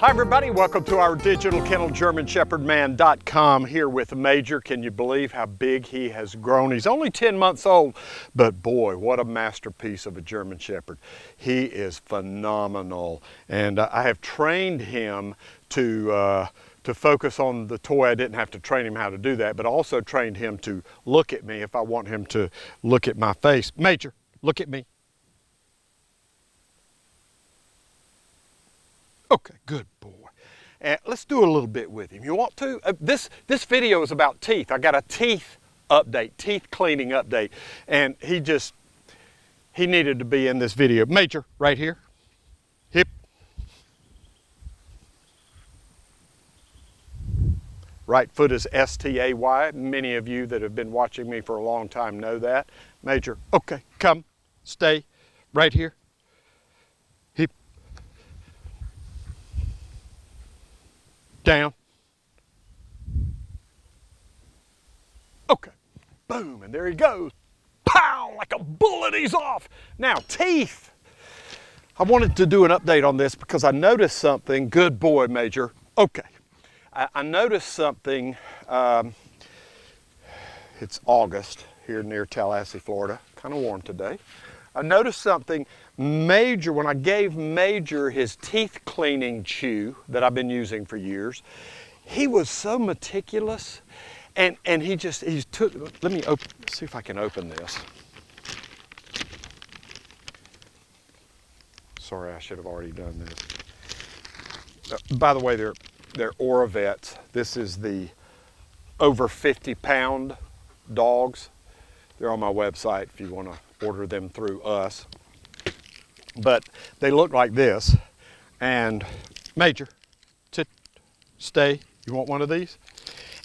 Hi everybody, welcome to our digital kennel GermanShepherdMan.com here with Major. Can you believe how big he has grown? He's only 10 months old, but boy, what a masterpiece of a German Shepherd. He is phenomenal. And uh, I have trained him to uh, to focus on the toy. I didn't have to train him how to do that, but also trained him to look at me if I want him to look at my face. Major, look at me. Okay, good boy. And let's do a little bit with him. You want to? Uh, this, this video is about teeth. I got a teeth update, teeth cleaning update. And he just, he needed to be in this video. Major, right here. Hip. Right foot is S-T-A-Y. Many of you that have been watching me for a long time know that. Major, okay, come, stay right here. Down. Okay, boom, and there he goes. Pow, like a bullet, he's off. Now, teeth. I wanted to do an update on this because I noticed something. Good boy, Major. Okay, I, I noticed something. Um, it's August here near Tallahassee, Florida. Kind of warm today. I noticed something Major, when I gave Major his teeth cleaning chew that I've been using for years, he was so meticulous and, and he just, he took, let me open, see if I can open this. Sorry, I should have already done this. Uh, by the way, they're, they're Oravets. This is the over 50 pound dogs. They're on my website if you want to order them through us but they look like this. And Major, sit, stay. You want one of these?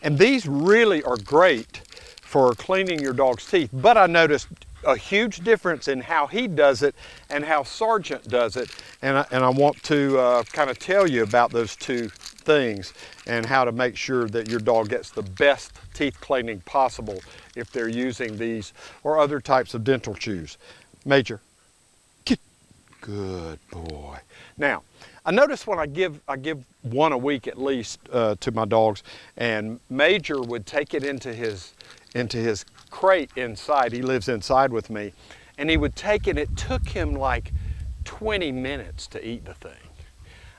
And these really are great for cleaning your dog's teeth. But I noticed a huge difference in how he does it and how Sergeant does it. And I, and I want to uh, kind of tell you about those two things and how to make sure that your dog gets the best teeth cleaning possible if they're using these or other types of dental chews. Major, Good boy. Now, I notice when I give I give one a week at least uh, to my dogs, and Major would take it into his into his crate inside. He lives inside with me, and he would take it. It took him like 20 minutes to eat the thing.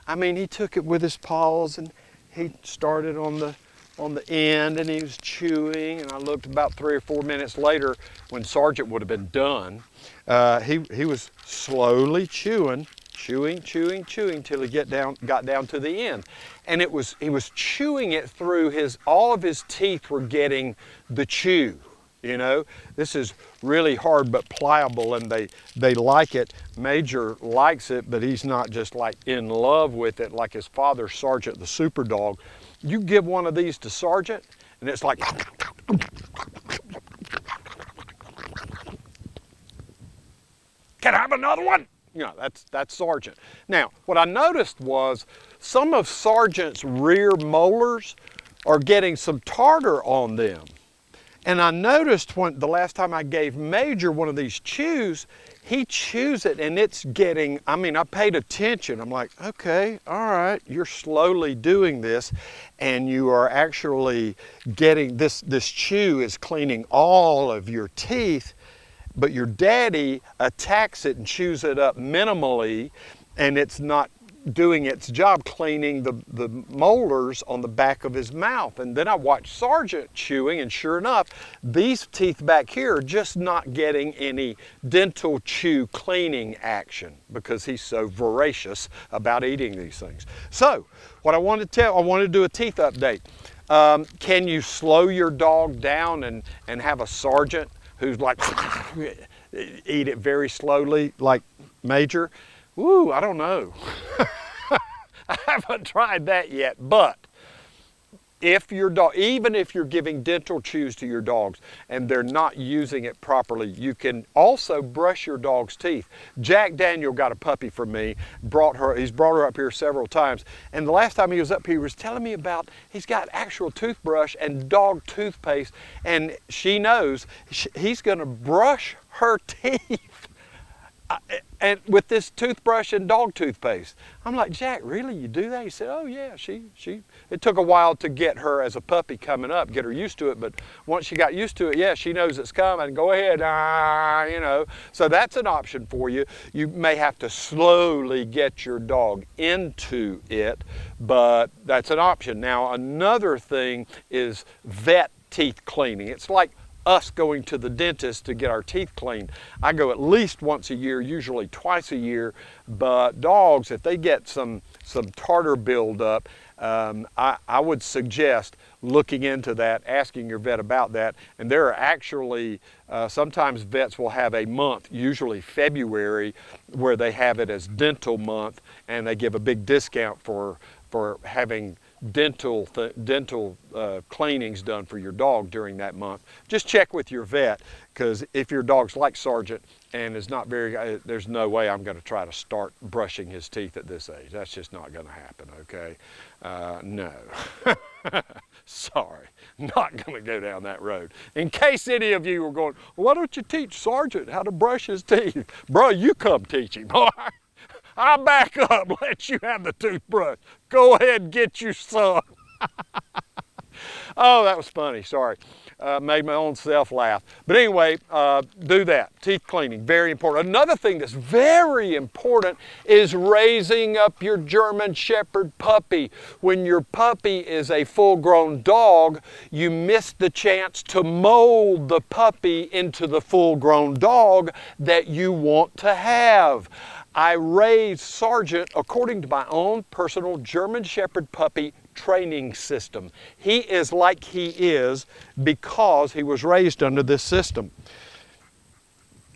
I mean, he took it with his paws, and he started on the on the end, and he was chewing. And I looked about three or four minutes later when Sergeant would have been done uh, he, he was slowly chewing, chewing, chewing, chewing till he get down, got down to the end. And it was, he was chewing it through his, all of his teeth were getting the chew. You know, this is really hard but pliable and they, they like it. Major likes it, but he's not just like in love with it like his father, Sergeant the Super Dog. You give one of these to Sergeant and it's like Can I have another one? You know, that's, that's Sergeant. Now, what I noticed was some of Sergeant's rear molars are getting some tartar on them. And I noticed when the last time I gave Major one of these chews, he chews it and it's getting, I mean, I paid attention. I'm like, okay, all right, you're slowly doing this and you are actually getting this, this chew is cleaning all of your teeth but your daddy attacks it and chews it up minimally and it's not doing its job cleaning the, the molars on the back of his mouth. And then I watched Sergeant chewing and sure enough, these teeth back here are just not getting any dental chew cleaning action because he's so voracious about eating these things. So what I want to tell, I want to do a teeth update. Um, can you slow your dog down and, and have a sergeant who's like, eat it very slowly, like Major. Woo, I don't know. I haven't tried that yet, but if your dog, even if you're giving dental chews to your dogs and they're not using it properly, you can also brush your dog's teeth. Jack Daniel got a puppy from me, brought her, he's brought her up here several times. And the last time he was up here, he was telling me about, he's got actual toothbrush and dog toothpaste. And she knows he's gonna brush her teeth I, and with this toothbrush and dog toothpaste. I'm like, Jack, really? You do that? He said, Oh yeah, she she it took a while to get her as a puppy coming up, get her used to it, but once she got used to it, yeah, she knows it's coming. Go ahead, ah, you know. So that's an option for you. You may have to slowly get your dog into it, but that's an option. Now another thing is vet teeth cleaning. It's like us going to the dentist to get our teeth cleaned. I go at least once a year, usually twice a year, but dogs, if they get some, some tartar buildup, um, I, I, would suggest looking into that, asking your vet about that. And there are actually, uh, sometimes vets will have a month, usually February, where they have it as dental month and they give a big discount for, for having dental dental uh, cleanings done for your dog during that month. Just check with your vet because if your dog's like Sergeant and is not very, uh, there's no way I'm going to try to start brushing his teeth at this age. That's just not going to happen, okay? Uh, no. Sorry, not going to go down that road. In case any of you were going, why don't you teach Sergeant how to brush his teeth? Bro, you come teach him? I'll back up, let you have the toothbrush. Go ahead and get your son. oh, that was funny, sorry. Uh, made my own self laugh. But anyway, uh, do that. Teeth cleaning, very important. Another thing that's very important is raising up your German Shepherd puppy. When your puppy is a full grown dog, you miss the chance to mold the puppy into the full grown dog that you want to have. I raised Sergeant according to my own personal German Shepherd puppy training system. He is like he is because he was raised under this system.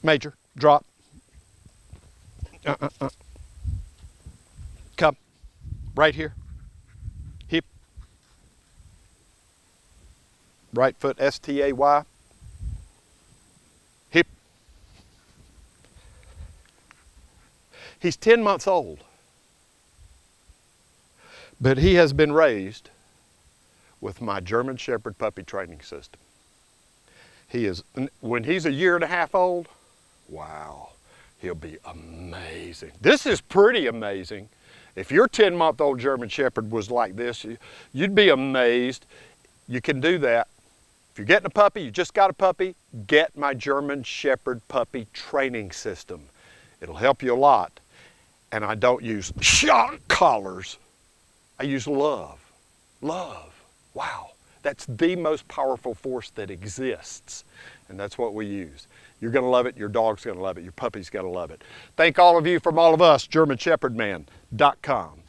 Major, drop. Uh, uh. Come. Right here. Hip. Right foot S-T-A-Y. He's 10 months old. But he has been raised with my German Shepherd puppy training system. He is, when he's a year and a half old, wow, he'll be amazing. This is pretty amazing. If your 10 month old German Shepherd was like this, you'd be amazed. You can do that. If you're getting a puppy, you just got a puppy, get my German Shepherd puppy training system. It'll help you a lot and I don't use shock collars. I use love. Love. Wow. That's the most powerful force that exists. And that's what we use. You're going to love it. Your dog's going to love it. Your puppy's going to love it. Thank all of you from all of us, GermanShepherdman.com.